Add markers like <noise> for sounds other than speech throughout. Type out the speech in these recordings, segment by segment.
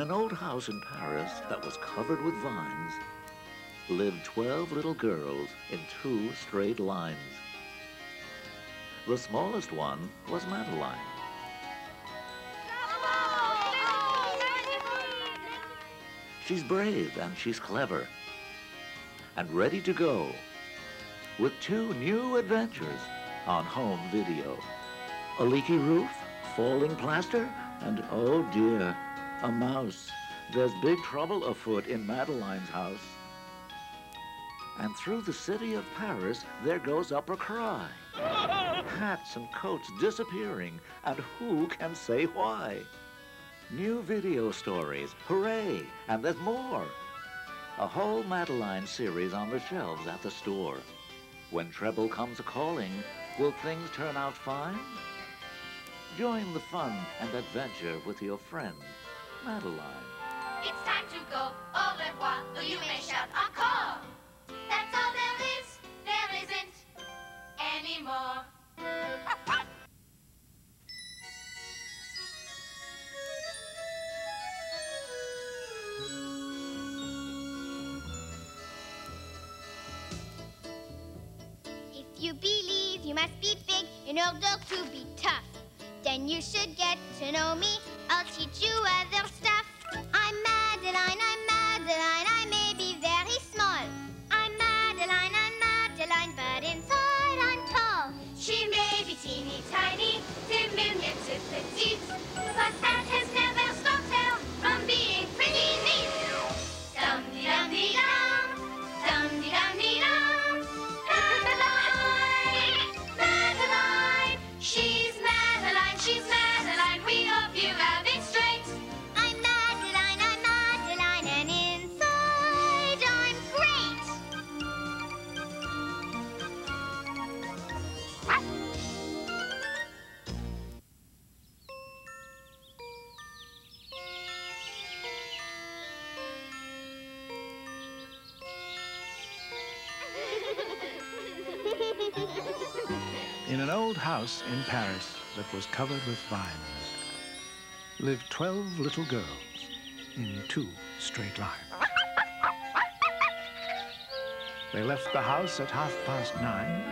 an old house in Paris that was covered with vines lived 12 little girls in two straight lines. The smallest one was Madeline. She's brave and she's clever and ready to go with two new adventures on home video. A leaky roof, falling plaster, and oh dear, a mouse. There's big trouble afoot in Madeline's house. And through the city of Paris, there goes up a cry. Hats and coats disappearing, and who can say why? New video stories, hooray, and there's more. A whole Madeline series on the shelves at the store. When Treble comes a-calling, will things turn out fine? Join the fun and adventure with your friend, Madeline. It's time to go. Au revoir. Or you may shout encore. That's all there is. There isn't anymore. If you believe you must be big in order to be tough, then you should get to know me. I'll teach you other stuff. I'm Madeline, I'm Madeline, I may be very small. I'm Madeline, I'm Madeline, but inside I'm tall. She may be teeny tiny, diminutive petite, but that house in Paris that was covered with vines lived 12 little girls in two straight lines. They left the house at half past nine.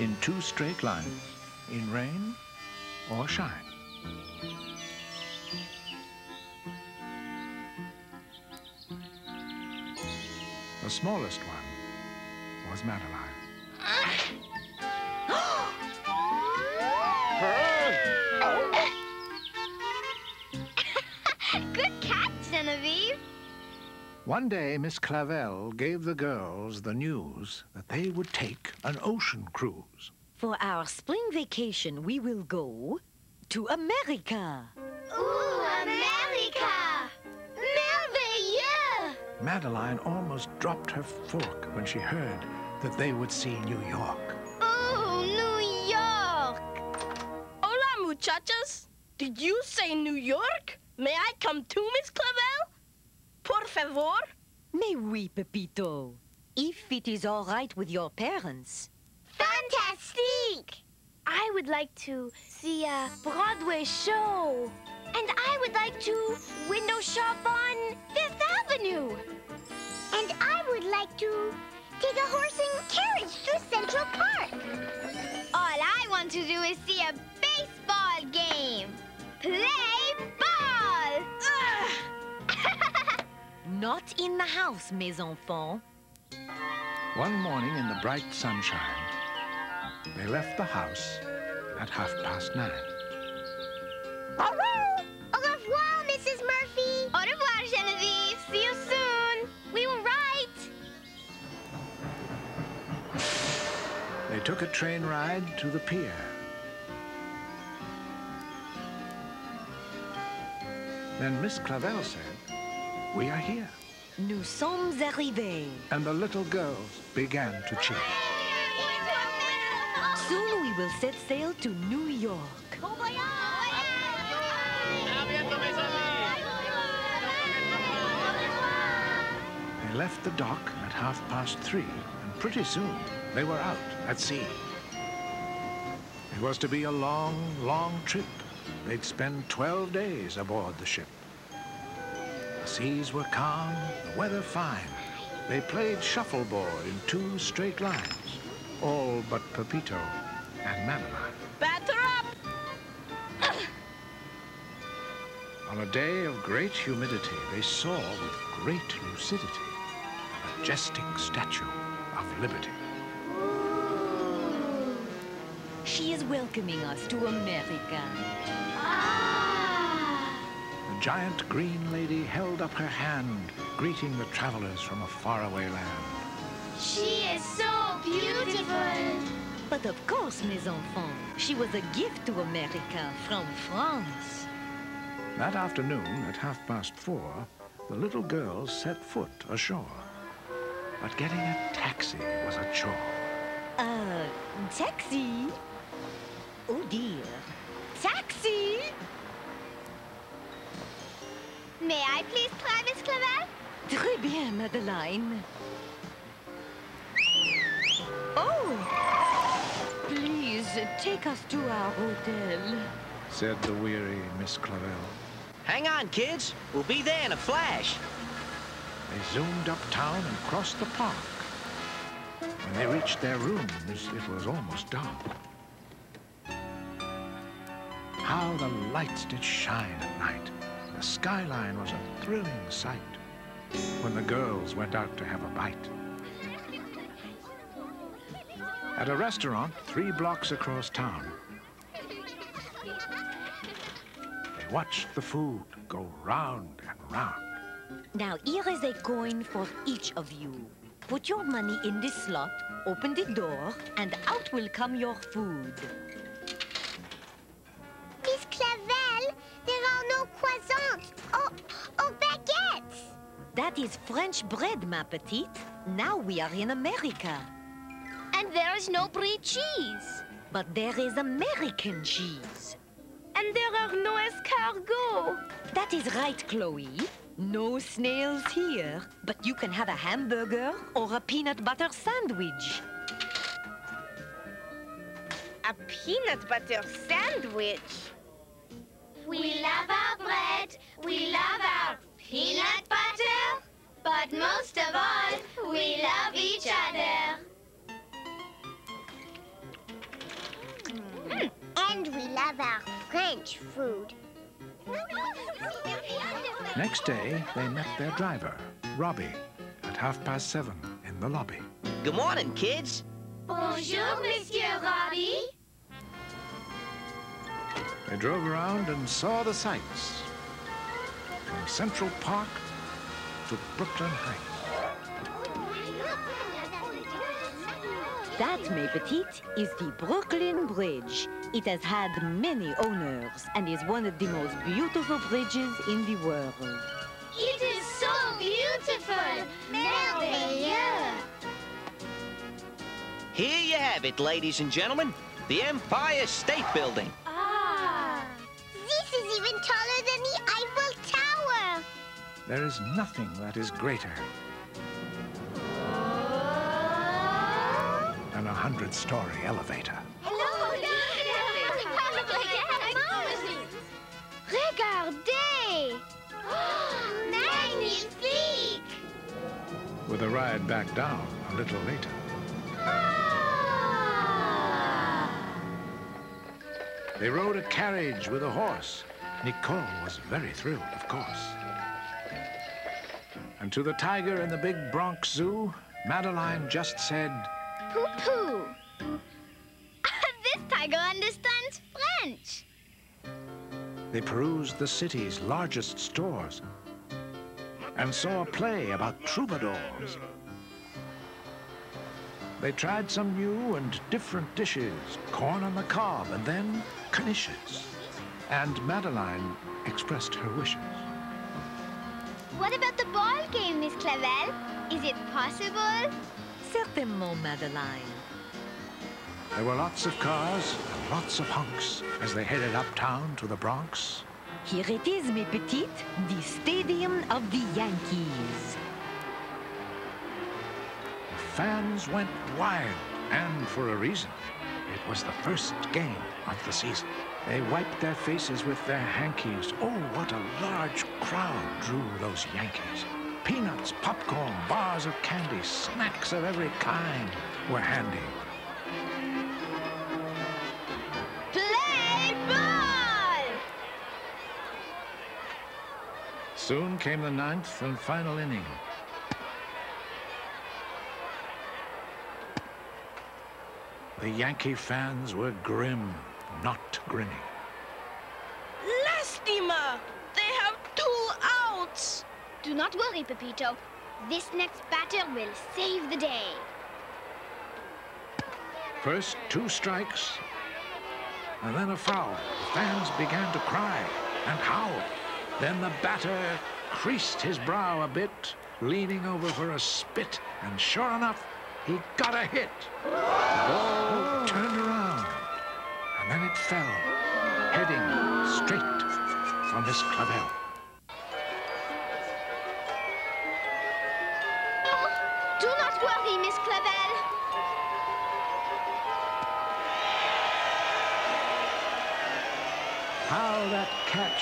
In two straight lines, in rain or shine. The smallest one was Madeline. <gasps> Good catch, Genevieve. One day, Miss Clavel gave the girls the news that they would take an ocean cruise. For our spring vacation, we will go to America. Ooh, Madeline almost dropped her fork when she heard that they would see New York. Oh, New York! Hola, muchachas. Did you say New York? May I come too, Miss Clavel? Por favor? Mais oui, Pepito. If it is all right with your parents. Fantastique! I would like to see a Broadway show. And I would like to window shop on Fifth Avenue. And I would like to take a horse and carriage through Central Park. All I want to do is see a baseball game. Play ball! <laughs> Not in the house, mes enfants. One morning in the bright sunshine, they left the house at half past nine. Au took a train ride to the pier. Then Miss Clavel said, We are here. Nous sommes arrivés. And the little girls began to cheer. Soon we will set sail to New York. They left the dock at half past three, and pretty soon they were out at sea. It was to be a long, long trip. They'd spend 12 days aboard the ship. The seas were calm, the weather fine. They played shuffleboard in two straight lines, all but Pepito and Madeline. Batter up! <clears throat> On a day of great humidity, they saw with great lucidity a majestic statue liberty. She is welcoming us to America. Ah! The giant green lady held up her hand, greeting the travelers from a faraway land. She is so beautiful. But of course, mes enfants, she was a gift to America from France. That afternoon, at half past four, the little girls set foot ashore. But getting a taxi was a chore. Uh, taxi? Oh dear. Taxi? May I please try, Miss Clavel? Très bien, Madeline. Oh! Please, take us to our hotel. Said the weary Miss Clavel. Hang on, kids. We'll be there in a flash. They zoomed uptown and crossed the park. When they reached their rooms, it was almost dark. How the lights did shine at night. The skyline was a thrilling sight when the girls went out to have a bite. At a restaurant three blocks across town, they watched the food go round and round. Now, here is a coin for each of you. Put your money in this slot, open the door, and out will come your food. Miss Clavel, there are no croissants or, or baguettes. That is French bread, ma petite. Now we are in America. And there is no brie cheese. But there is American cheese. And there are no escargots. That is right, Chloe. No snails here, but you can have a hamburger or a peanut butter sandwich. A peanut butter sandwich. We love our bread, we love our peanut butter, but most of all, we love each other. Mm, and we love our French food. Next day, they met their driver, Robbie, at half past seven in the lobby. Good morning, kids. Bonjour, Monsieur Robbie. They drove around and saw the sights. From Central Park to Brooklyn Heights. That, mes petites, is the Brooklyn Bridge. It has had many owners and is one of the most beautiful bridges in the world. It is so beautiful. Merveilleux. Here you have it, ladies and gentlemen. The Empire State Building. Ah. This is even taller than the Eiffel Tower. There is nothing that is greater than a hundred-story elevator. With a ride back down a little later. They rode a carriage with a horse. Nicole was very thrilled, of course. And to the tiger in the big Bronx Zoo, Madeline just said, Poo poo. <laughs> this tiger understands French. They perused the city's largest stores and saw a play about troubadours. They tried some new and different dishes, corn on the cob, and then knishes. And Madeline expressed her wishes. What about the ball game, Miss Clavel? Is it possible? Certainement, Madeline. There were lots of cars and lots of hunks as they headed uptown to the Bronx. Here it is, mes petites, the Stadium of the Yankees. The fans went wild, and for a reason. It was the first game of the season. They wiped their faces with their hankies. Oh, what a large crowd drew those Yankees. Peanuts, popcorn, bars of candy, snacks of every kind were handy. Soon came the ninth and final inning. The Yankee fans were grim, not grinning. Lastima! They have two outs! Do not worry, Pepito. This next batter will save the day. First, two strikes, and then a foul. The fans began to cry and howl. Then the batter creased his brow a bit, leaning over for a spit, and sure enough, he got a hit. The ball turned around, and then it fell, heading straight for Miss Clavel.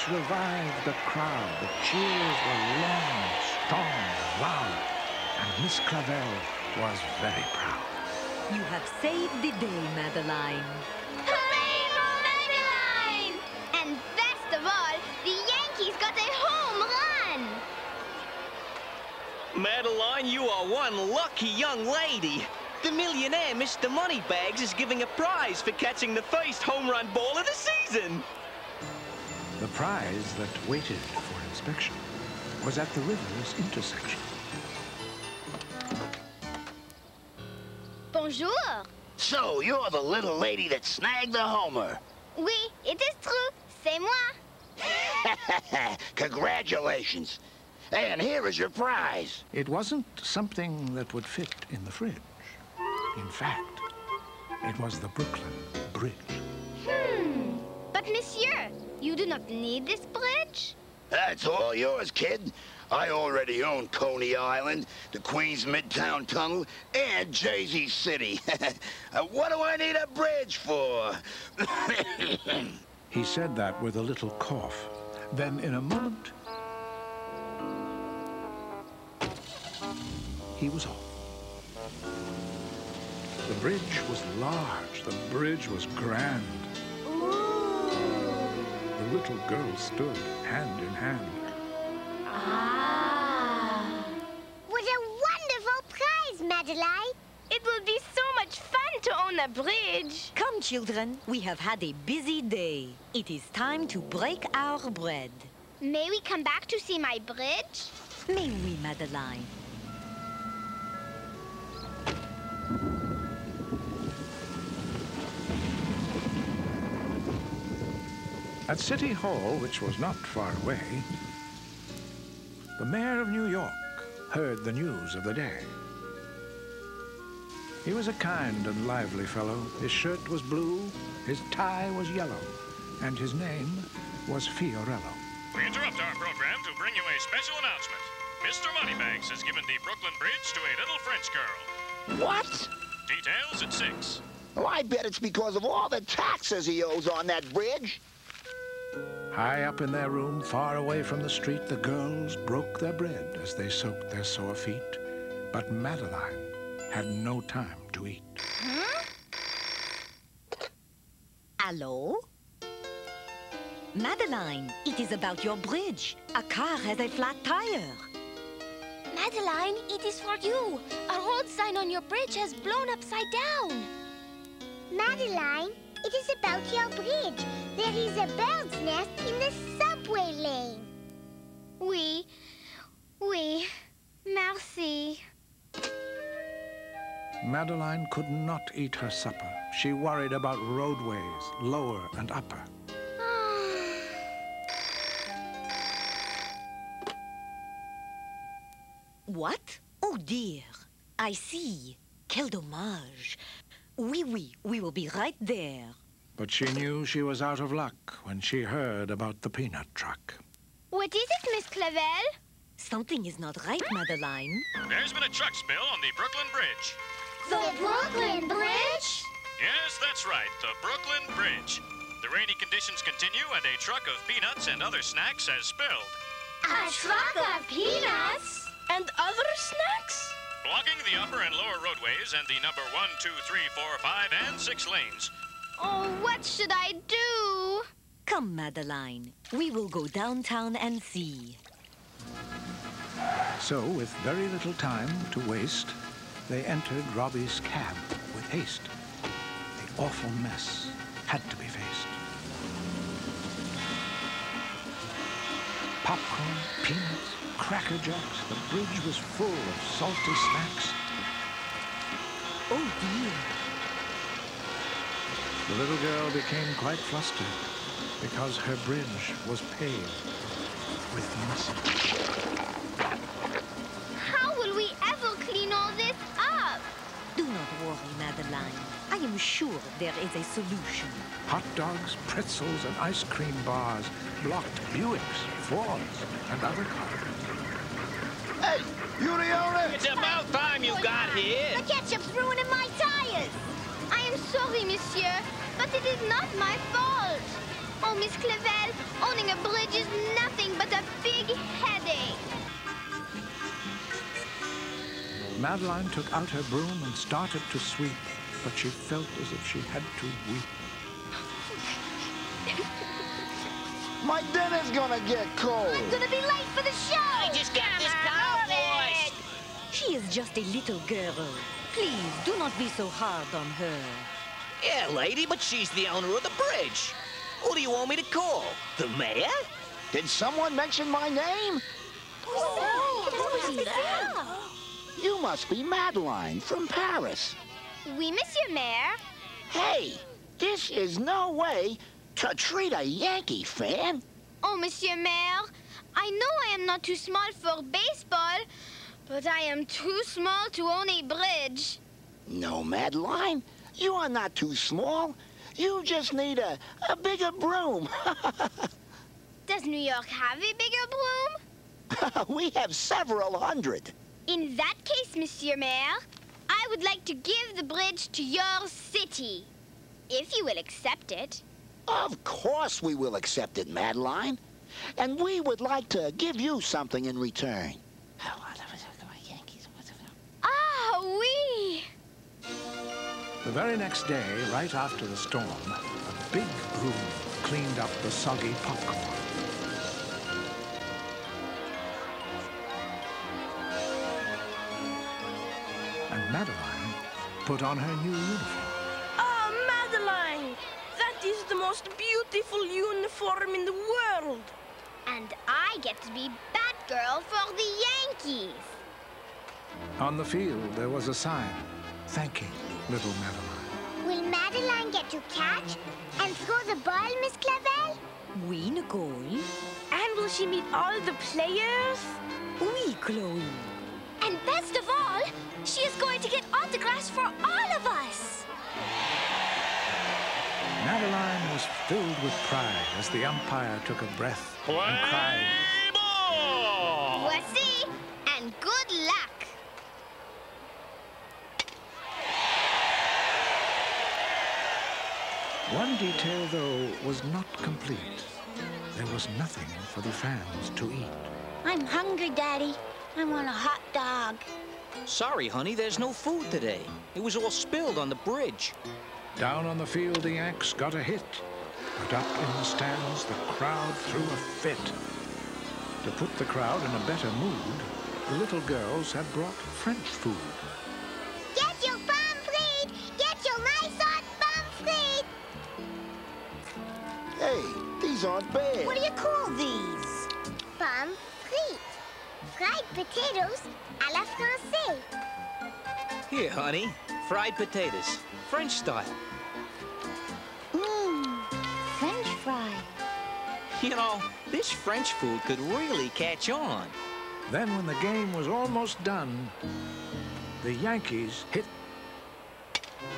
Catch revived the crowd. The cheers were long, strong, and loud. And Miss Clavel was very proud. You have saved the day, Madeline. Hooray for Madeline! And best of all, the Yankees got a home run! Madeline, you are one lucky young lady. The millionaire, Mr. Moneybags, is giving a prize for catching the first home run ball of the season. The prize that waited for inspection was at the river's intersection. Bonjour! So, you're the little lady that snagged the homer. Oui, it is true. C'est moi. <laughs> Congratulations. And here is your prize. It wasn't something that would fit in the fridge. In fact, it was the Brooklyn Bridge. Hmm. But, monsieur, you do not need this bridge? That's all yours, kid. I already own Coney Island, the Queens Midtown Tunnel, and Jersey City. <laughs> Uh, what do I need a bridge for? <coughs> He said that with a little cough. Then, in a moment, he was off. The bridge was large. The bridge was grand. The little girl stood hand in hand. Ah. What a wonderful prize, Madeline. It will be so much fun to own a bridge. Come, children. We have had a busy day. It is time to break our bread. May we come back to see my bridge? May we, Madeline? At City Hall, which was not far away, the mayor of New York heard the news of the day. He was a kind and lively fellow. His shirt was blue, his tie was yellow, and his name was Fiorello. We interrupt our program to bring you a special announcement. Mr. Moneybags has given the Brooklyn Bridge to a little French girl. what? Details at 6. Well, I bet it's because of all the taxes he owes on that bridge. High up in their room, far away from the street, the girls broke their bread as they soaked their sore feet. But Madeline had no time to eat. Hello? Madeline, it is about your bridge. A car has a flat tire. Madeline, it is for you. A road sign on your bridge has blown upside down. Madeline, it is about your bridge. There is a bird's nest in the subway lane. Oui, oui, merci. Madeline could not eat her supper. She worried about roadways, lower and upper. <sighs> What? Oh dear. I see. Quel dommage. Oui, oui, we will be right there. But she knew she was out of luck when she heard about the peanut truck. What is it, Miss Clavel? Something is not right, Madeline. There's been a truck spill on the Brooklyn Bridge. The Brooklyn Bridge? Yes, that's right, the Brooklyn Bridge. The rainy conditions continue, and a truck of peanuts and other snacks has spilled, A truck of peanuts? And other snacks? blocking the upper and lower roadways and the number 1, 2, 3, 4, 5, and 6 lanes. Oh, what should I do? Come, Madeline. We will go downtown and see. So, with very little time to waste, they entered Robbie's cab with haste. The awful mess had to be faced. Popcorn, peanuts, cracker jacks, the bridge was full of salty snacks. Oh, dear. The little girl became quite flustered because her bridge was paved with mustard. How will we ever clean all this up? Do not worry, Madeline. I am sure there is a solution. Hot dogs, pretzels, and ice cream bars blocked Buicks, Fords, and other cars. Hey, you the owner? It's about time you got here. The ketchup's ruining my tires. I am sorry, monsieur, but it is not my fault. Oh, Miss Clavel, owning a bridge is nothing but a big headache. Madeline took out her broom and started to sweep, but she felt as if she had to weep. <laughs> My dinner's gonna get cold. I'm gonna be late for the show. I just got this car washed. She is just a little girl. Please, do not be so hard on her. Yeah, lady, but she's the owner of the bridge. Who do you want me to call? The mayor? Did someone mention my name? Who is that? You must be Madeline from Paris. We Oui, monsieur maire. Hey, this is no way to treat a Yankee fan. Oh, monsieur maire, I know I am not too small for baseball, but I am too small to own a bridge. No, Madeline, you are not too small. You just need a, a bigger broom. <laughs> Does New York have a bigger broom? <laughs> we have several hundred. In that case, Monsieur Mayor, I would like to give the bridge to your city, if you will accept it. Of course we will accept it, Madeline. And we would like to give you something in return. Ah, oui! The very next day, right after the storm, a big broom cleaned up the soggy popcorn. And Madeline put on her new uniform. Oh, Madeline! That is the most beautiful uniform in the world. And I get to be Batgirl for the Yankees. On the field, there was a sign thanking little Madeline. Will Madeline get to catch and throw the ball, Miss Clavel? Oui, Nicole. And will she meet all the players? Oui, Chloe. And best of all, she is going to get autographs for all of us. Madeline was filled with pride as the umpire took a breath and cried, Play ball! Voici, and good luck. One detail, though, was not complete. There was nothing for the fans to eat. I'm hungry, Daddy. I want a hot dog. Sorry, honey, there's no food today. It was all spilled on the bridge. Down on the field, the Yanks got a hit. But up in the stands, the crowd threw a fit. To put the crowd in a better mood, the little girls had brought French food. These aren't bad. What do you call these? Pommes frites. Fried potatoes à la française. Here, honey, fried potatoes, French style. Mmm, French fry. You know, this French food could really catch on. Then, when the game was almost done, the Yankees hit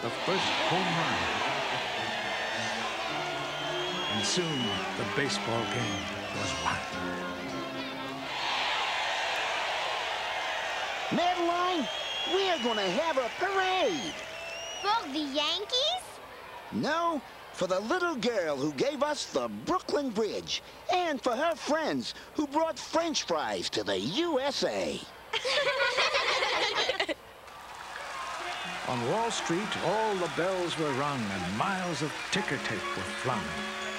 the first home run. And soon, the baseball game was won. Madeline, we're gonna have a parade. For the Yankees? No, for the little girl who gave us the Brooklyn Bridge. And for her friends who brought French fries to the USA. <laughs> On Wall Street, all the bells were rung and miles of ticker tape were flung.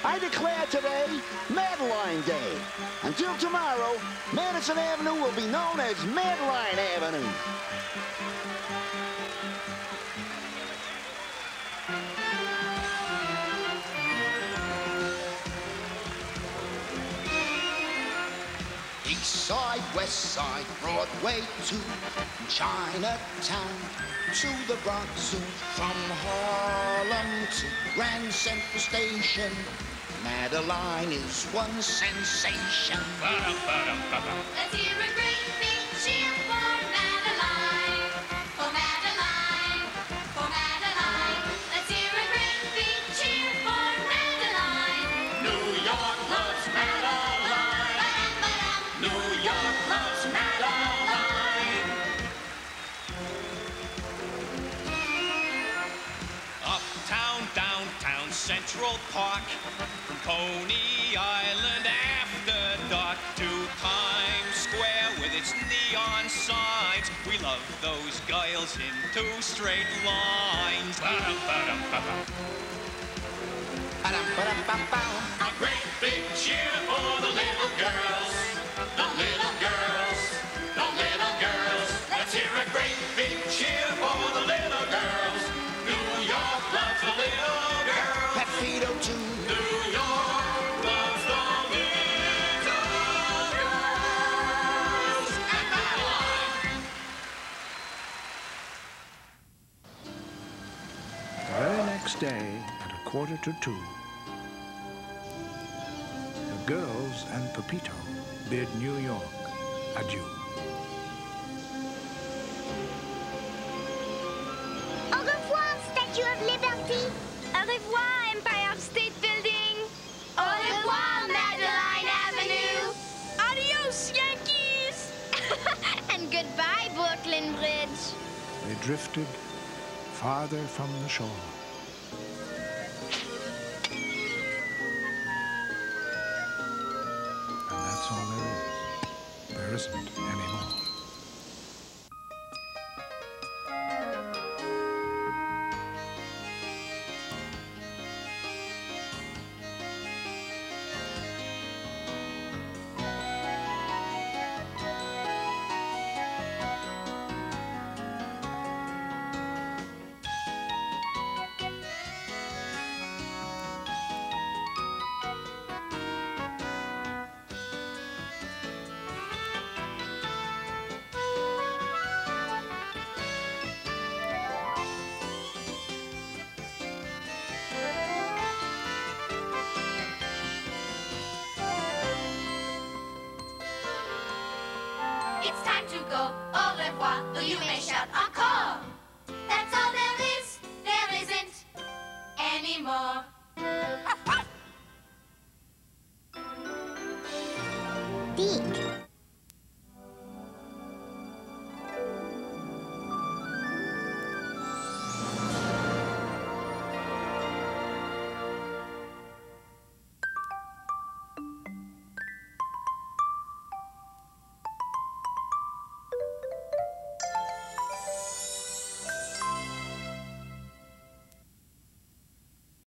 I declare today Madeline Day. Until tomorrow, Madison Avenue will be known as Madeline Avenue. East side, west side, Broadway to Chinatown, to the Bronx Zoo, from Harlem to Grand Central Station. Madeline is one sensation. Let's hear a great big cheer for Madeline. For Madeline. For Madeline. Let's hear a great big cheer for Madeline. New York loves Madeline. New York loves Madeline. Uptown, downtown, Central Park. From Coney Island after dark to Times Square with its neon signs. We love those guiles in two straight lines. A great big cheer for the little girls. The little girls. The little girls. Let's hear a great big cheer for the little girls. To two, the girls and Pepito bid New York adieu. Au revoir, Statue of Liberty. Au revoir, Empire State Building. Au revoir, Madeline Avenue. Adios, Yankees! <laughs> and goodbye, Brooklyn Bridge. They drifted farther from the shore. All there is. There isn't any to go. Au revoir, though you may shout encore.